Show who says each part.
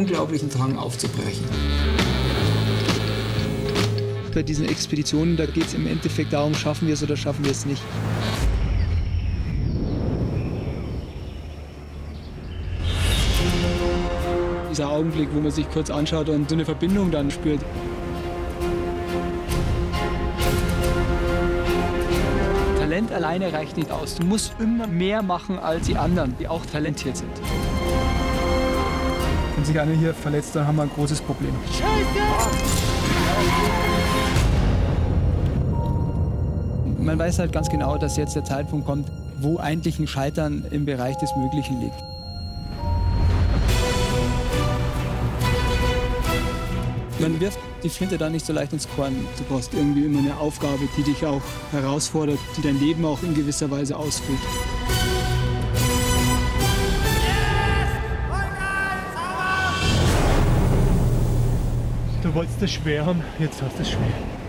Speaker 1: unglaublichen Drang aufzubrechen.
Speaker 2: Bei diesen Expeditionen, da geht es im Endeffekt darum, schaffen wir es oder schaffen wir es nicht. Dieser Augenblick, wo man sich kurz anschaut und so eine Verbindung dann spürt. Talent alleine reicht nicht aus. Du musst immer mehr machen als die anderen, die auch talentiert sind.
Speaker 3: Wenn sich einer hier verletzt, dann haben wir ein großes Problem.
Speaker 2: Man weiß halt ganz genau, dass jetzt der Zeitpunkt kommt, wo eigentlich ein Scheitern im Bereich des Möglichen liegt. Man wirft die Flinte da nicht so leicht ins Korn. Du brauchst irgendwie immer eine Aufgabe, die dich auch herausfordert, die dein Leben auch in gewisser Weise ausfüllt.
Speaker 3: Du wolltest es schwer haben, jetzt hast du es schwer.